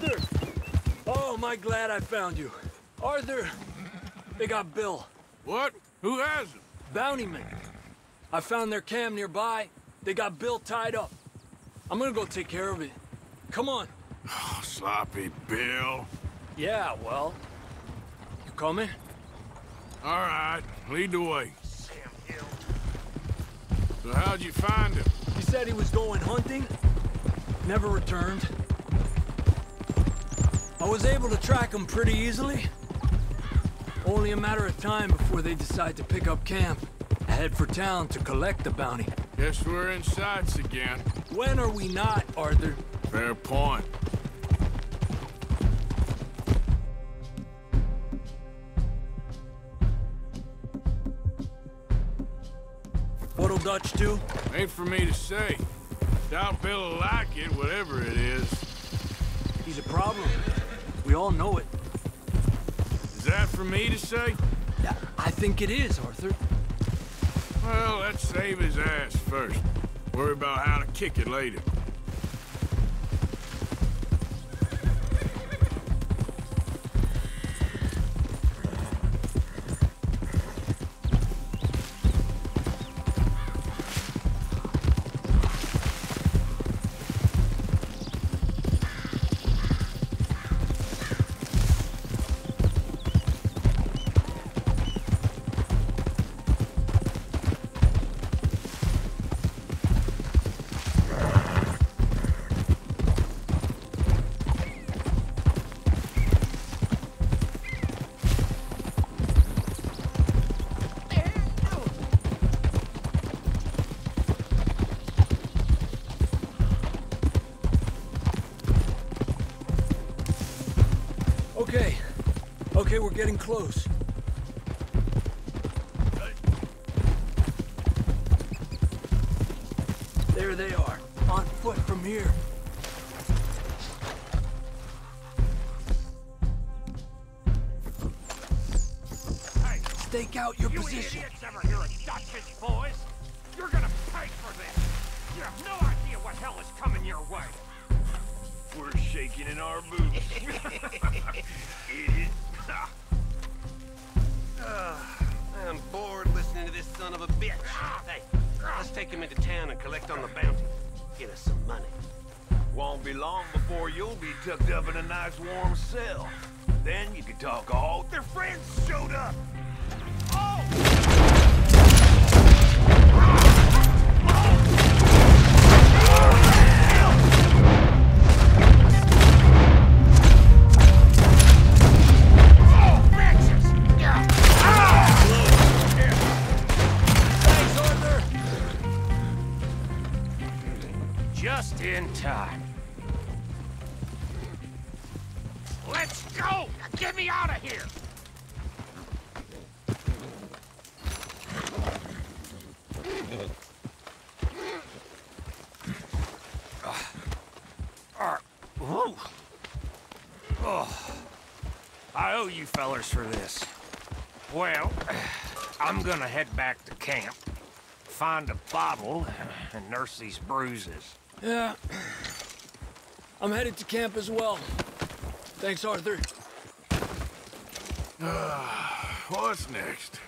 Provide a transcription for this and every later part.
Arthur! Oh, am I glad I found you. Arthur, they got Bill. What? Who has him? Bountyman. I found their camp nearby. They got Bill tied up. I'm gonna go take care of it. Come on. Oh, sloppy Bill. Yeah, well. You coming? All right, lead the way. Sam Hill. So how'd you find him? He said he was going hunting. Never returned. I was able to track them pretty easily. Only a matter of time before they decide to pick up camp. Head for town to collect the bounty. Guess we're in sights again. When are we not, Arthur? Fair point. What'll Dutch do? Ain't for me to say. Doubt Bill'll like it, whatever it is. He's a problem. We all know it. Is that for me to say? Yeah, I think it is, Arthur. Well, let's save his ass first. Worry about how to kick it later. Okay, we're getting close. There they are, on foot from here. Hey, Stake out your you position. idiots ever hear of Dutch's boys? You're gonna pay for this! You have no idea what hell is coming your way! We're shaking in our boots. Idiot. Ah, I'm bored listening to this son of a bitch. Hey, let's take him into town and collect on the bounty. Get us some money. Won't be long before you'll be tucked up in a nice warm cell. Then you can talk all... Their friends showed up! Thanks, I'm gonna head back to camp, find a bottle, and nurse these bruises. Yeah. I'm headed to camp as well. Thanks, Arthur. What's next?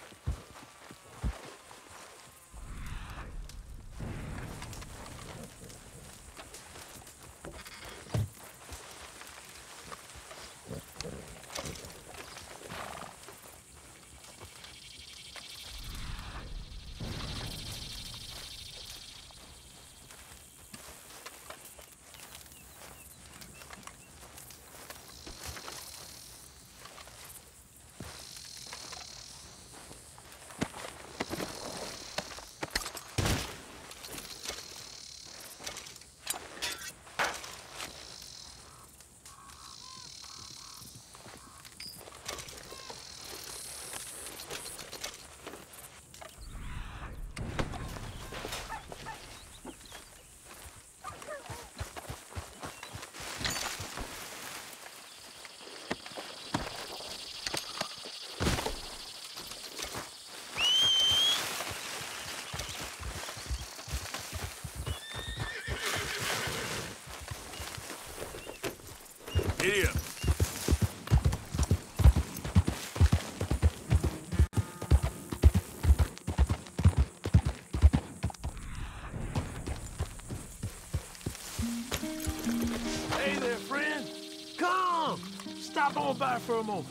Stop on by for a moment.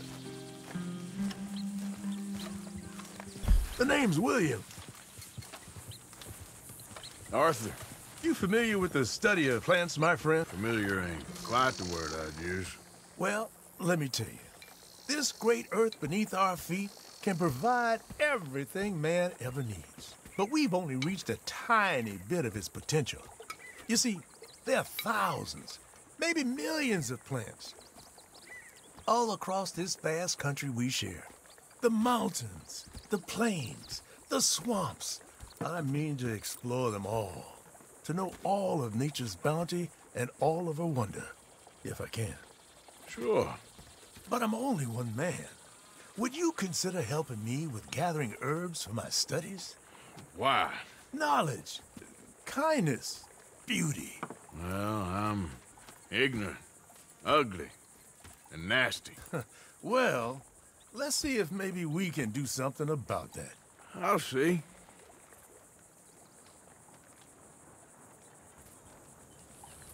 The name's William. Arthur, You familiar with the study of plants, my friend? familiar ain't quite the word I'd use. Well, let me tell you. This great earth beneath our feet can provide everything man ever needs. But we've only reached a tiny bit of its potential. You see, there are thousands, maybe millions of plants all across this vast country we share. The mountains, the plains, the swamps. I mean to explore them all, to know all of nature's bounty and all of her wonder, if I can. Sure. But I'm only one man. Would you consider helping me with gathering herbs for my studies? Why? Knowledge, kindness, beauty. Well, I'm ignorant, ugly, and nasty. Well, let's see if maybe we can do something about that. I'll see.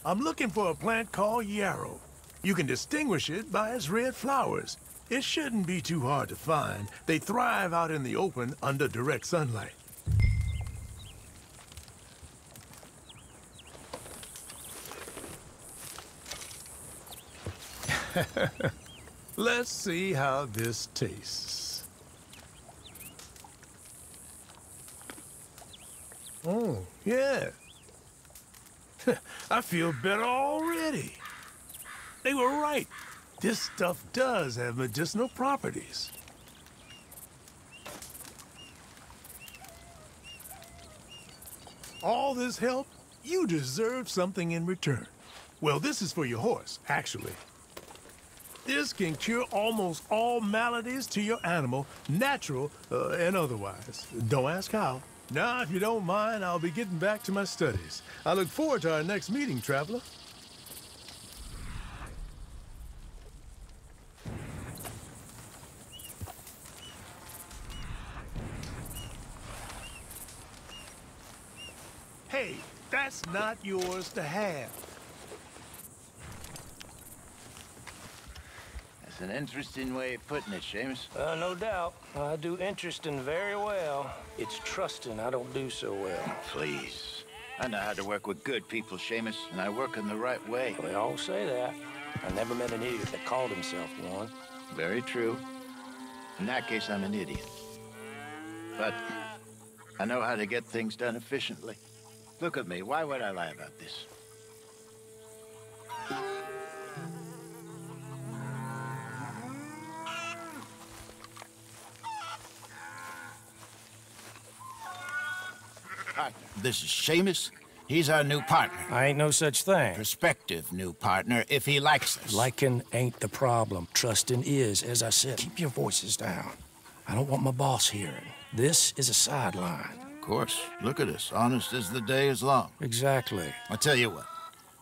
I'm looking for a plant called yarrow. You can distinguish it by its red flowers. It shouldn't be too hard to find. They thrive out in the open under direct sunlight. Let's see how this tastes. Oh, yeah. I feel better already. They were right. This stuff does have medicinal properties. All this help, you deserve something in return. Well, this is for your horse, actually. This can cure almost all maladies to your animal, natural uh, and otherwise. Don't ask how. Now, if you don't mind, I'll be getting back to my studies. I look forward to our next meeting, traveler. Hey, that's not yours to have. That's an interesting way of putting it, Seamus. Uh, no doubt. I do interesting very well. It's trusting I don't do so well. Please. I know how to work with good people, Seamus, and I work in the right way. They all say that. I never met an idiot that called himself one. Very true. In that case, I'm an idiot. But I know how to get things done efficiently. Look at me. Why would I lie about this? Partner, this is Seamus. He's our new partner. I ain't no such thing. Prospective new partner, if he likes us. Liking ain't the problem. Trusting is. As I said, keep your voices down. I don't want my boss hearing. This is a sideline. Of course. Look at us. Honest as the day is long. Exactly. I tell you what.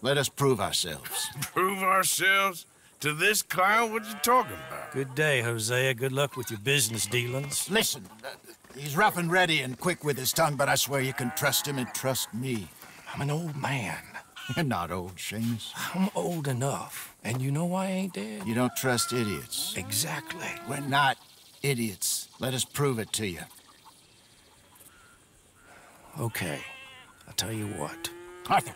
Let us prove ourselves. Prove ourselves to this clown? What you talking about? Good day, Hosea. Good luck with your business dealings. Listen, uh, he's rough and ready and quick with his tongue, but I swear you can trust him and trust me. I'm an old man. You're not old, Seamus. I'm old enough. And you know why I ain't dead? You don't trust idiots. Exactly. We're not idiots. Let us prove it to you. Okay. I'll tell you what. Arthur,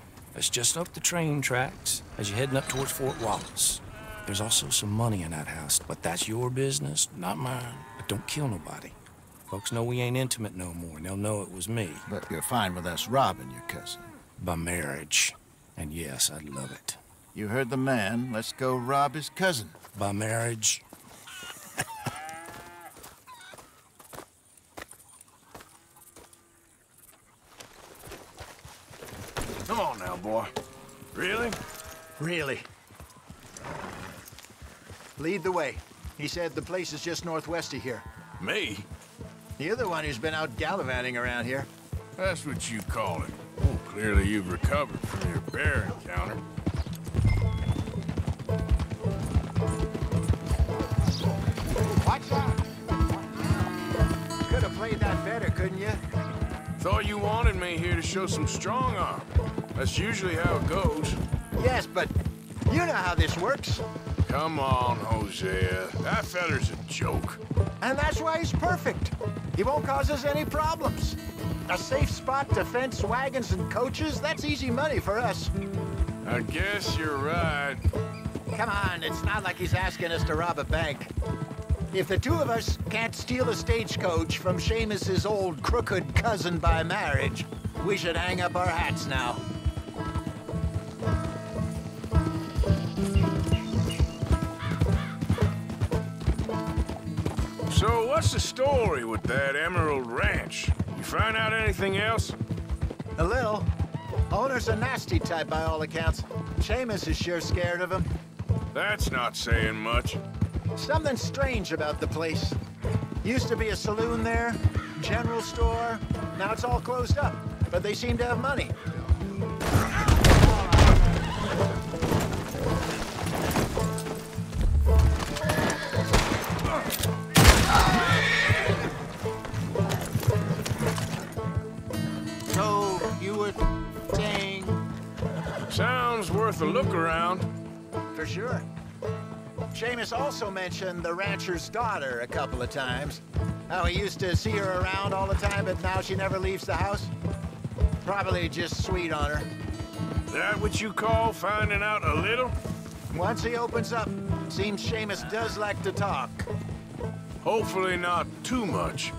It's just up the train tracks as you're heading up towards Fort Wallace. There's also some money in that house, but that's your business, not mine. But don't kill nobody. Folks know we ain't intimate no more, and they'll know it was me But you're fine with us robbing your cousin. by marriage. And yes, I'd love it. You heard the man. Let's go rob his cousin. By marriage. Come on now, boy. Really? Really? Lead the way. He said the place is just northwest of here. Me? You're the one who's been out gallivanting around here. That's what you call it. Oh, clearly you've recovered from your bear encounter. Watch out! Could have played that better, couldn't you? Thought you wanted me here to show some strong arm. That's usually how it goes. Yes, but you know how this works. Come on, Hosea. That feller's a joke. And that's why he's perfect. He won't cause us any problems. A safe spot to fence wagons and coaches, that's easy money for us. I guess you're right. Come on, it's not like he's asking us to rob a bank. If the two of us can't steal a stagecoach from Seamus's old crooked cousin by marriage, we should hang up our hats now. What's the story with that Emerald Ranch? You find out anything else? A little. Owner's a nasty type by all accounts. Seamus is sure scared of him. That's not saying much. Something strange about the place. Used to be a saloon there, general store. Now it's all closed up, but they seem to have money. Worth a look around. For sure. Seamus also mentioned the rancher's daughter a couple of times. How he used to see her around all the time, but now she never leaves the house. Probably just sweet on her. That what you call finding out a little? Once he opens up, seems Seamus does like to talk. Hopefully not too much.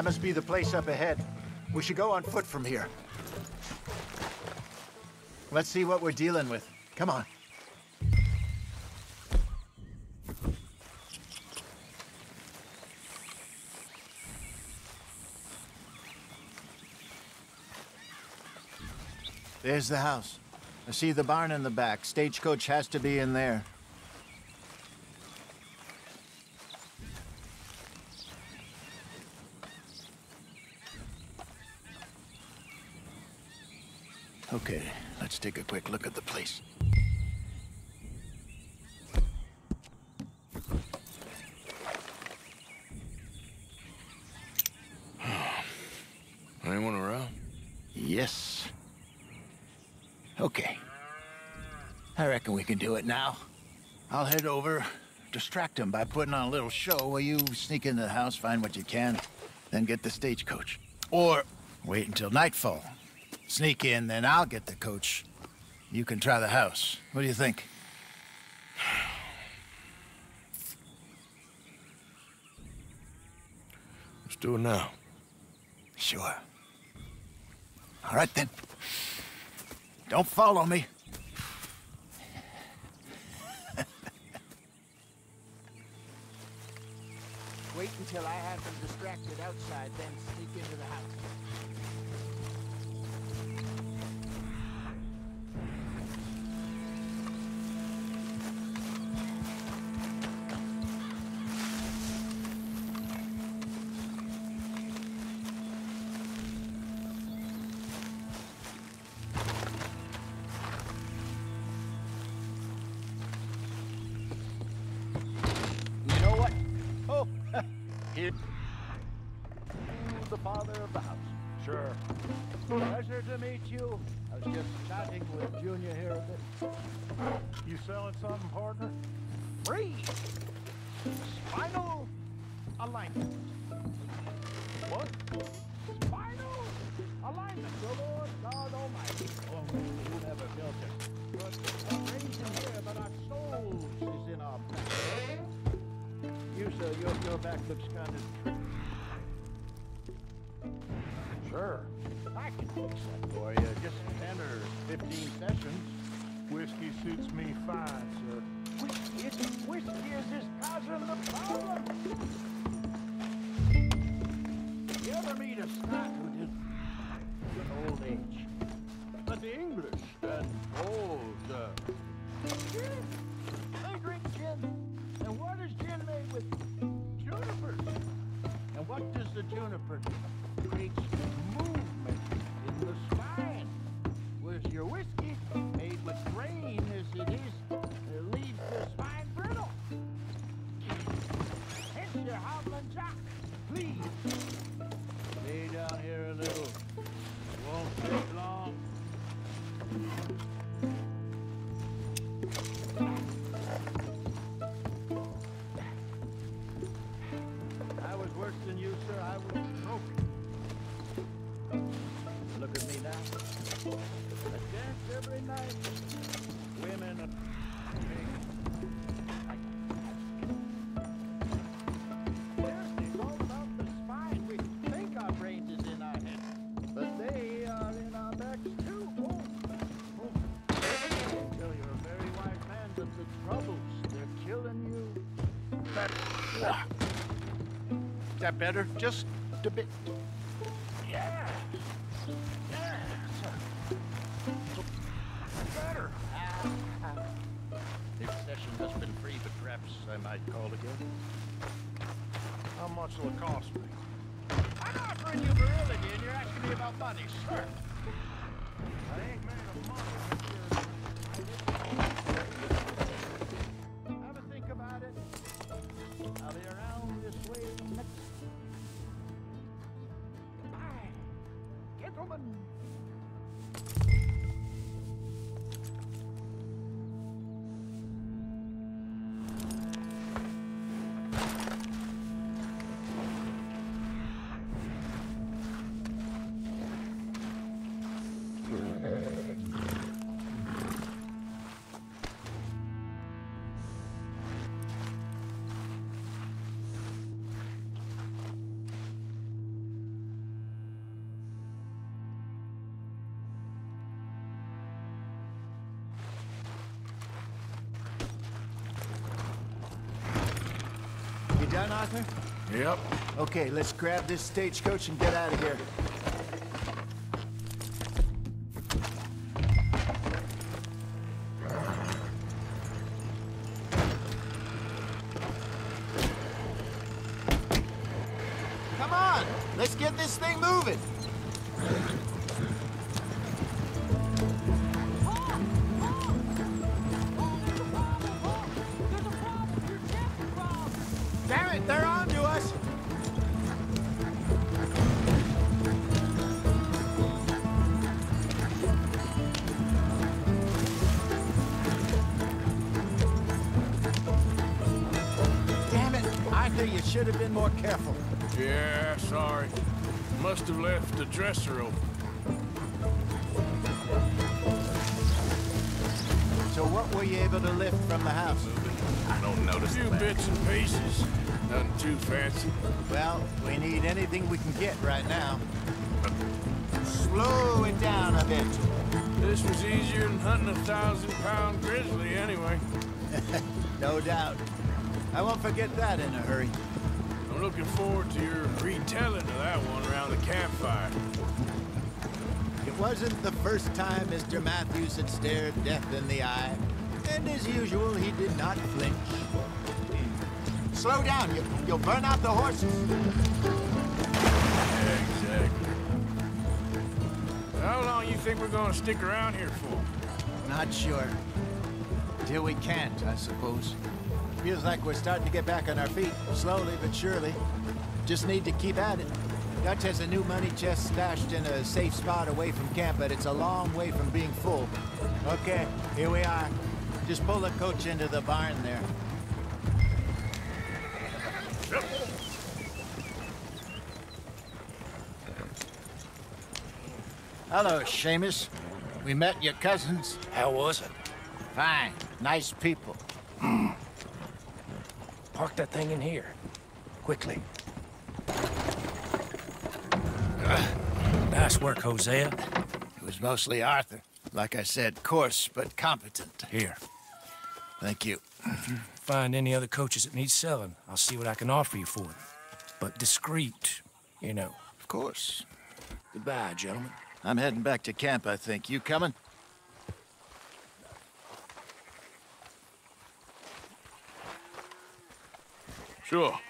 That must be the place up ahead. We should go on foot from here. Let's see what we're dealing with. Come on. There's the house. I see the barn in the back. Stagecoach has to be in there. Okay, let's take a quick look at the place. Anyone around? Yes. Okay. I reckon we can do it now. I'll head over, distract him by putting on a little show while you sneak into the house, find what you can, then get the stagecoach. Or wait until nightfall. Sneak in, then I'll get the coach. You can try the house. What do you think? Let's do it now. Sure. All right, then. Don't follow me. Wait until I have them distracted outside, then sneak into the house. Father of the house. Sure. Pleasure to meet you. I was just chatting with Junior here a bit. You selling something, partner? free. Spinal alignment. What? Spinal alignment. The Lord God Almighty. Oh, who never built it. But our brains in here, but our souls is in our back. You, sir, your, your back looks kind of... Sure. I can fix that for you. Just 10 or 15 sessions. Whiskey suits me fine, sir. Whiskey is, whiskey is just causing the problem. You ever meet a who did in old age? But the English and old, uh, gin. They drink gin. And what is gin made with? Juniper. What does the juniper do? Creates movement in the spine. Whereas your whiskey, made with grain as it is, uh, leaves the spine brittle. Hence your howling jock. Please, Is that better? Just a bit. Yeah. Yeah. Better. This session has been free, but perhaps I might call again. How much will it cost me? I'm offering you virility, and you're asking me about money, sir. I ain't made of money, Yep. Okay, let's grab this stagecoach and get out of here. Come on, let's get this thing moving. Should have been more careful. Yeah, sorry. Must have left the dresser open. So what were you able to lift from the house? I don't notice. A few bits and pieces. Nothing too fancy. Well, we need anything we can get right now. Slow it down a bit. This was easier than hunting a thousand pound grizzly anyway. No doubt. I won't forget that in a hurry. I'm looking forward to your retelling of that one around the campfire. It wasn't the first time Mr. Matthews had stared death in the eye. And as usual, he did not flinch. Slow down, you, you'll burn out the horses. Exactly. How long you think we're gonna stick around here for? Not sure. Till we can't, I suppose. Feels like we're starting to get back on our feet, slowly but surely. Just need to keep at it. Dutch has a new money chest stashed in a safe spot away from camp, but it's a long way from being full. Okay, here we are. Just pull the coach into the barn there. Hello, Seamus. We met your cousins. How was it? Fine. Nice people. Park that thing in here. Quickly. Nice work, Hosea. It was mostly Arthur. Like I said, coarse but competent. Here. Thank you. Find any other coaches that need selling. I'll see what I can offer you for them. But discreet, you know. Of course. Goodbye, gentlemen. I'm heading back to camp, I think. You coming? Sure.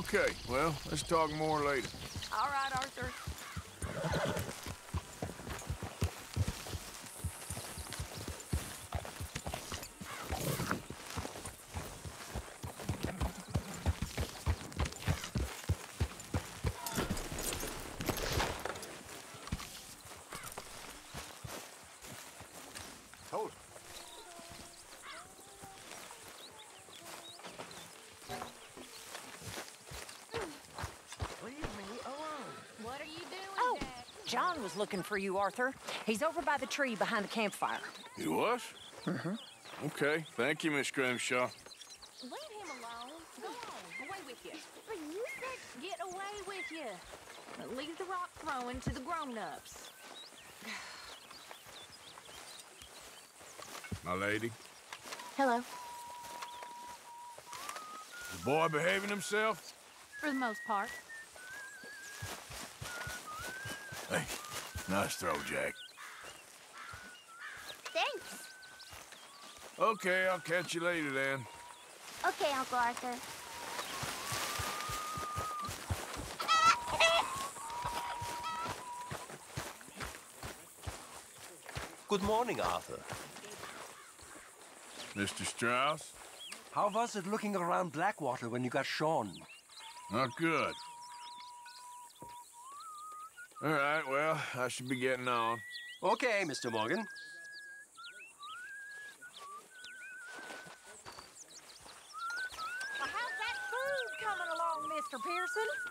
Okay, well, let's talk more later. All right, Arthur. Hold. Leave me alone. What are you doing, Oh, Jack? John was looking for you, Arthur. He's over by the tree behind the campfire. He was? Mm-hmm. Okay, thank you, Miss Grimshaw. Leave him alone. Go on. Away with you. But you said get away with you. Leave the rock throwing to the grown-ups. My lady. Hello. The boy behaving himself? For the most part. Hey, nice throw, Jack. Thanks. Okay, I'll catch you later then. Okay, Uncle Arthur. Good morning, Arthur. Mr. Strauss? How was it looking around Blackwater when you got Sean? Not good. All right, well, I should be getting on. Okay, Mr. Morgan.